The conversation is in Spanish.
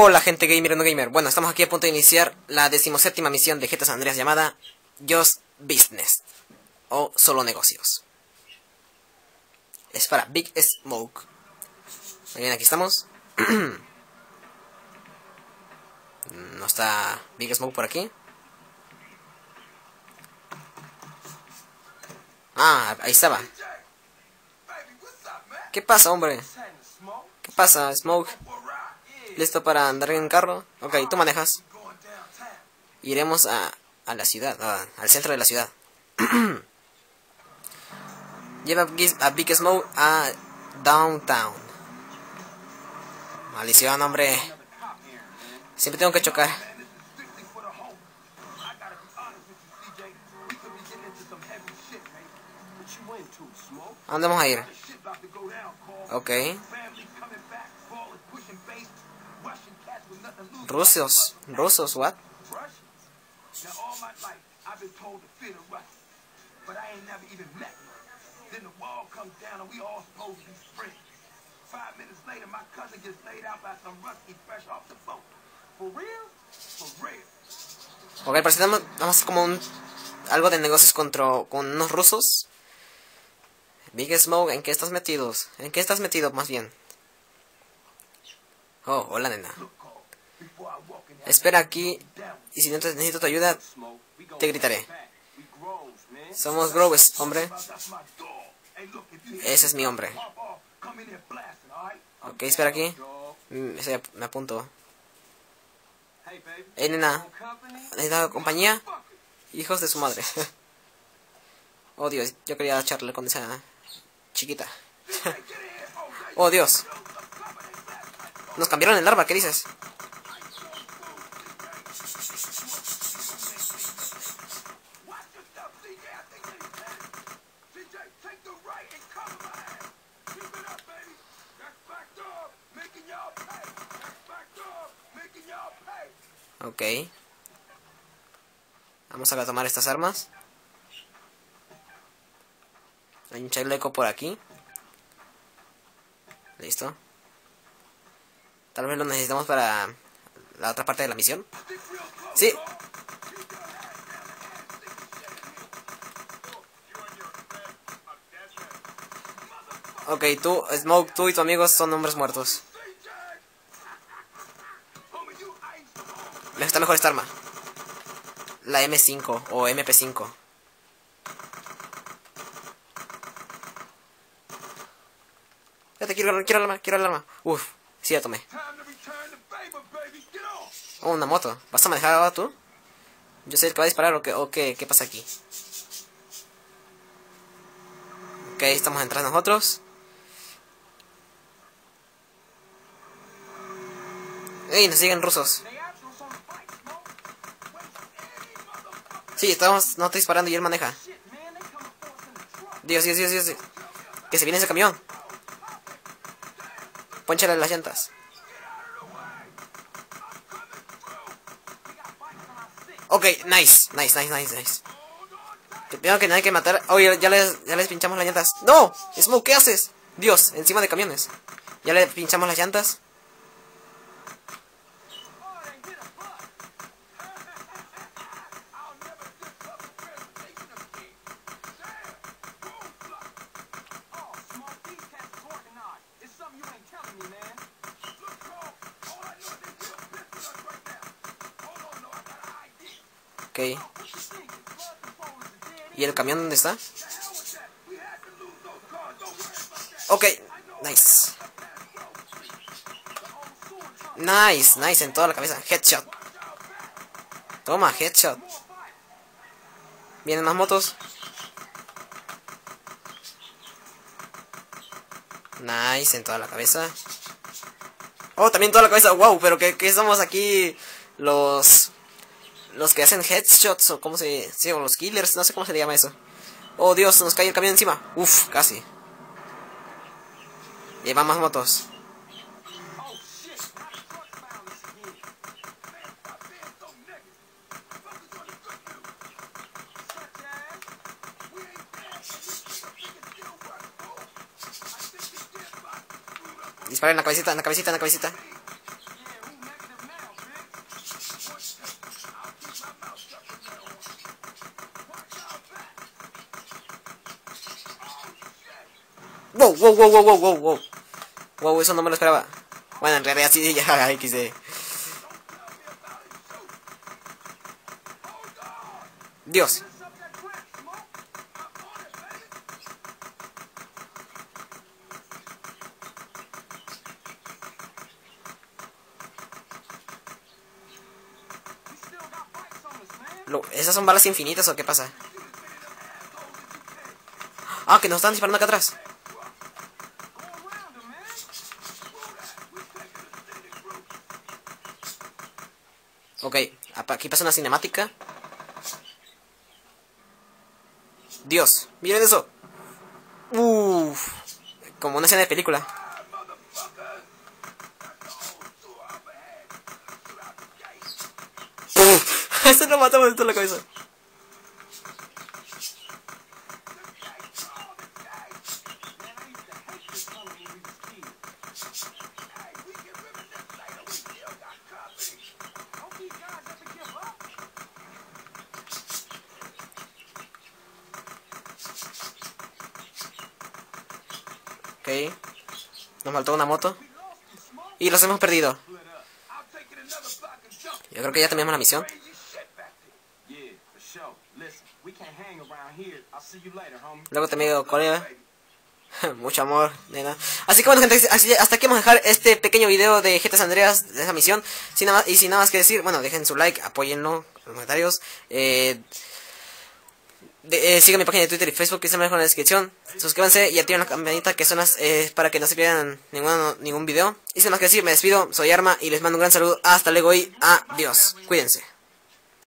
Hola gente gamer no gamer. Bueno, estamos aquí a punto de iniciar la decimoséptima misión de GTA San Andreas llamada Just Business o Solo Negocios. Es para Big Smoke. Muy bien, aquí estamos. no está Big Smoke por aquí. Ah, ahí estaba. ¿Qué pasa, hombre? ¿Qué pasa, Smoke? ¿Listo para andar en carro? Ok, tú manejas. Iremos a, a la ciudad, al centro de la ciudad. Lleva a Big- Smoke a Downtown. Maldición, hombre. Siempre tengo que chocar. ¿A dónde vamos a ir? Ok. Rusos. Rusos, what? Ok, parece que como un... Algo de negocios contra, con unos rusos. Big Smoke, ¿en qué estás metidos? ¿En qué estás metido, más bien? Oh, hola, nena. Espera aquí. Y si no te necesito tu ayuda, te gritaré. Somos Groves, hombre. Ese es mi hombre. Ok, espera aquí. Mm, me apunto. Hey, nena. ¿Necesitas compañía? Hijos de su madre. oh, Dios. Yo quería charlar con esa chiquita. oh, Dios. Nos cambiaron el arma, ¿qué dices? Ok. Vamos a tomar estas armas. Hay un chaleco por aquí. Listo. Tal vez lo necesitamos para la otra parte de la misión. Sí. Ok, tú, Smoke, tú y tu amigo son hombres muertos. Está mejor esta arma. La M5 o MP5. Espérate, quiero, quiero el arma, quiero el arma. Uf, sí, tomé. Oh, una moto. ¿Vas a manejar ahora tú? Yo sé el que va a disparar o qué, o qué, qué pasa aquí. Ok, estamos entrando nosotros. ¡Ey! Nos siguen rusos. Sí, estamos no estoy disparando y él maneja. Dios, Dios, Dios, Dios. Dios. Que se viene ese camión. Pónchale las llantas. Ok, nice, nice, nice, nice, nice. Primero que nada hay que matar. Oye, ya les, ya les pinchamos las llantas. ¡No! Smoke, ¿qué haces? Dios, encima de camiones. Ya le pinchamos las llantas. ¿Y el camión dónde está? Ok, nice. Nice, nice, en toda la cabeza. Headshot. Toma, headshot. Vienen más motos. Nice, en toda la cabeza. Oh, también toda la cabeza. Wow, pero que, que somos aquí los los que hacen headshots o cómo se sí, o los killers, no sé cómo se le llama eso. Oh Dios, nos cae el camión encima. Uf, casi. Lleva más motos. Dispara en la cabecita, en la cabecita, en la cabecita. Wow, wow, wow, wow, wow, wow, wow. Wow, eso no me lo esperaba. Bueno, en realidad sí, ya, XD. Dios. Lo- ¿Esas son balas infinitas o qué pasa? Ah, que nos están disparando acá atrás. Ok, aquí pasa una cinemática. Dios, miren eso. Uff, como una escena de película. Uf, eso lo matamos dentro de la cabeza. Ok. Nos faltó una moto. Y los hemos perdido. Yo creo que ya terminamos la misión. Luego te digo, colega. Mucho amor, nena. Así que bueno, gente, hasta aquí vamos a dejar este pequeño video de GTA San Andreas, de esa misión. Y sin nada más que decir, bueno, dejen su like, apóyenlo en los comentarios. Eh, de- eh, sigan mi página de Twitter y Facebook, que está abajo en la descripción. Suscríbanse y activen la campanita, que son las, eh, para que no se pierdan ningún, ningún video. Y sin más que decir, me despido, soy Arma y les mando un gran saludo. Hasta luego y adiós. Cuídense.